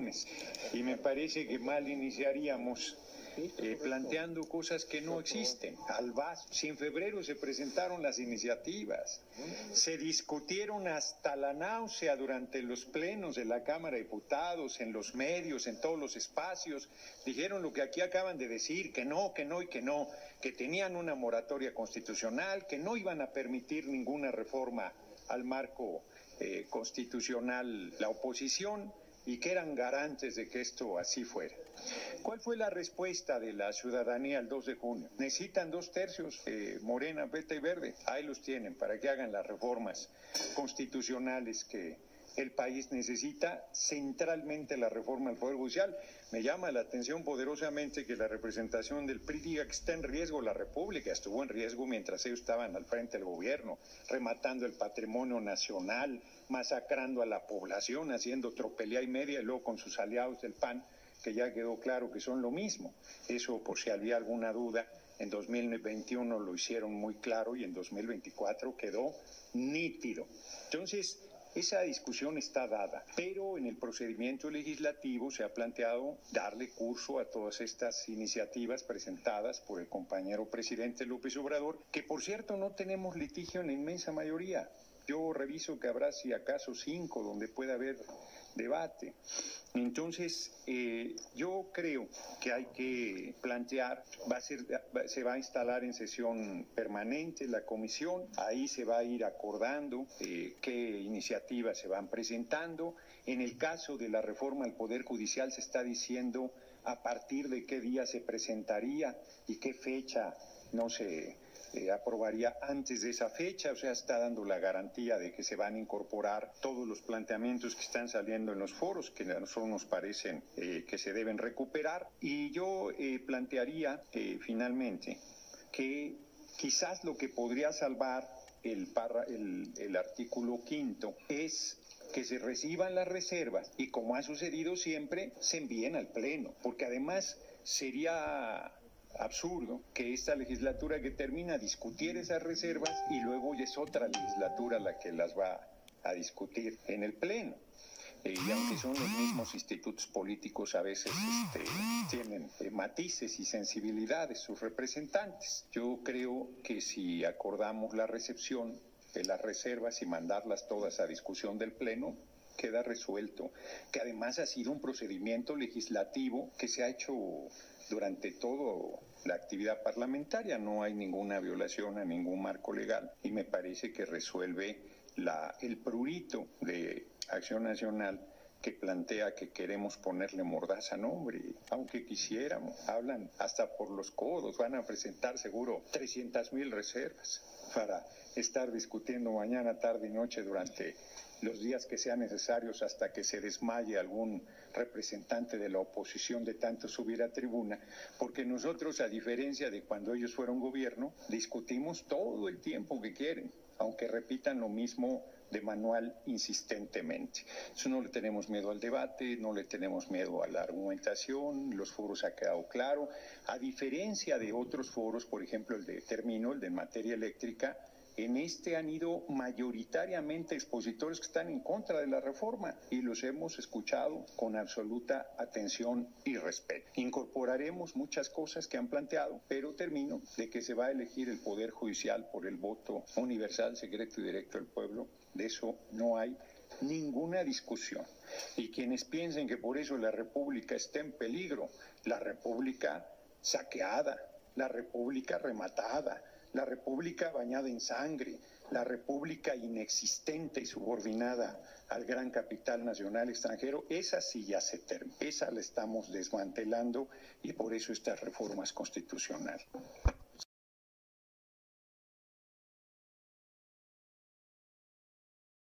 elecciones. Y me parece que mal iniciaríamos eh, planteando cosas que no existen. Al vaso. Si en febrero se presentaron las iniciativas, se discutieron hasta la náusea durante los plenos de la Cámara de Diputados, en los medios, en todos los espacios, dijeron lo que aquí acaban de decir, que no, que no y que no, que tenían una moratoria constitucional, que no iban a permitir ninguna reforma al marco eh, constitucional la oposición y que eran garantes de que esto así fuera. ¿Cuál fue la respuesta de la ciudadanía el 2 de junio? Necesitan dos tercios, eh, morena, vete y verde. Ahí los tienen para que hagan las reformas constitucionales que el país necesita, centralmente la reforma al Poder Judicial. Me llama la atención poderosamente que la representación del PRI diga que está en riesgo la República. Estuvo en riesgo mientras ellos estaban al frente del gobierno, rematando el patrimonio nacional, masacrando a la población, haciendo tropelía y media, y luego con sus aliados del PAN, que ya quedó claro que son lo mismo. Eso, por si había alguna duda, en 2021 lo hicieron muy claro y en 2024 quedó nítido. Entonces, esa discusión está dada, pero en el procedimiento legislativo se ha planteado darle curso a todas estas iniciativas presentadas por el compañero presidente López Obrador, que por cierto no tenemos litigio en la inmensa mayoría. Yo reviso que habrá si acaso cinco donde pueda haber debate. Entonces, eh, yo creo que hay que plantear, va a ser, se va a instalar en sesión permanente la comisión, ahí se va a ir acordando eh, qué iniciativas se van presentando. En el caso de la reforma al Poder Judicial se está diciendo a partir de qué día se presentaría y qué fecha no se eh, aprobaría antes de esa fecha, o sea, está dando la garantía de que se van a incorporar todos los planteamientos que están saliendo en los foros, que a nosotros nos parecen eh, que se deben recuperar. Y yo eh, plantearía finalmente que quizás lo que podría salvar el, el, el artículo quinto es que se reciban las reservas y como ha sucedido siempre, se envíen al Pleno, porque además sería absurdo que esta legislatura que termina discutir esas reservas y luego es otra legislatura la que las va a discutir en el Pleno. Eh, y aunque son los mismos institutos políticos, a veces este, tienen eh, matices y sensibilidades sus representantes. Yo creo que si acordamos la recepción de las reservas y mandarlas todas a discusión del Pleno, queda resuelto, que además ha sido un procedimiento legislativo que se ha hecho durante toda la actividad parlamentaria. No hay ninguna violación a ningún marco legal y me parece que resuelve la, el prurito de Acción Nacional que plantea que queremos ponerle mordaza nombre, aunque quisiéramos, hablan hasta por los codos, van a presentar seguro 300 mil reservas para estar discutiendo mañana, tarde y noche durante los días que sean necesarios hasta que se desmaye algún representante de la oposición de tanto subir a tribuna, porque nosotros, a diferencia de cuando ellos fueron gobierno, discutimos todo el tiempo que quieren, aunque repitan lo mismo de manual insistentemente. Eso no le tenemos miedo al debate, no le tenemos miedo a la argumentación, los foros ha quedado claro. A diferencia de otros foros, por ejemplo el de Termino, el de materia eléctrica, en este han ido mayoritariamente expositores que están en contra de la reforma y los hemos escuchado con absoluta atención y respeto. Incorporaremos muchas cosas que han planteado, pero termino de que se va a elegir el Poder Judicial por el voto universal, secreto y directo del pueblo. De eso no hay ninguna discusión. Y quienes piensen que por eso la República está en peligro, la República saqueada, la República rematada, la república bañada en sangre, la república inexistente y subordinada al gran capital nacional extranjero, esa sí ya se termina, esa la estamos desmantelando y por eso estas reformas constitucionales.